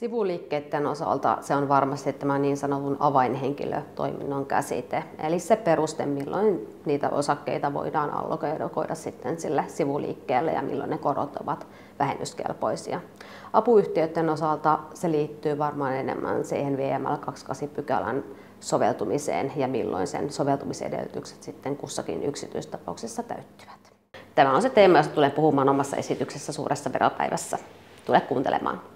Sivuliikkeiden osalta se on varmasti tämä niin sanotun avainhenkilötoiminnon käsite, eli se peruste, milloin niitä osakkeita voidaan allokoida sitten sille sivuliikkeelle ja milloin ne korot ovat vähennyskelpoisia. Apuyhtiöiden osalta se liittyy varmaan enemmän siihen VML 28 pykälän soveltumiseen ja milloin sen soveltumisedellytykset sitten kussakin yksityistapauksessa täyttyvät. Tämä on se teema, josta tulee puhumaan omassa esityksessä suuressa veropäivässä. Tule kuuntelemaan.